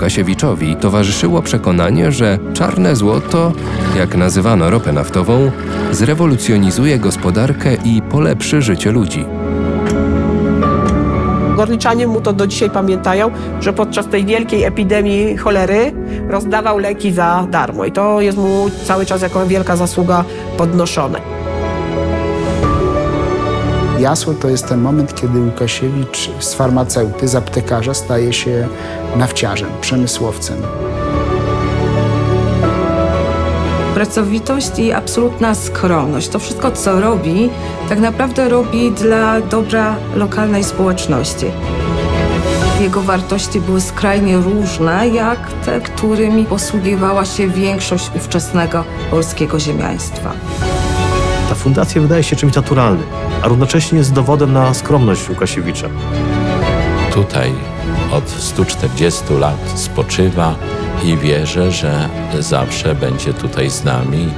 Łukasiewiczowi towarzyszyło przekonanie, że czarne złoto, jak nazywano ropę naftową, zrewolucjonizuje gospodarkę i polepszy życie ludzi. Gorliczanie mu to do dzisiaj pamiętają, że podczas tej wielkiej epidemii cholery rozdawał leki za darmo i to jest mu cały czas jako wielka zasługa podnoszone. Jasło to jest ten moment, kiedy Łukasiewicz z farmaceuty, z aptekarza staje się nawciarzem, przemysłowcem. Pracowitość i absolutna skromność. To wszystko, co robi, tak naprawdę robi dla dobra lokalnej społeczności. Jego wartości były skrajnie różne, jak te, którymi posługiwała się większość ówczesnego polskiego ziemiaństwa. Ta fundacja wydaje się czymś naturalnym, a równocześnie jest dowodem na skromność Łukasiewicza. Tutaj od 140 lat spoczywa i wierzę, że zawsze będzie tutaj z nami.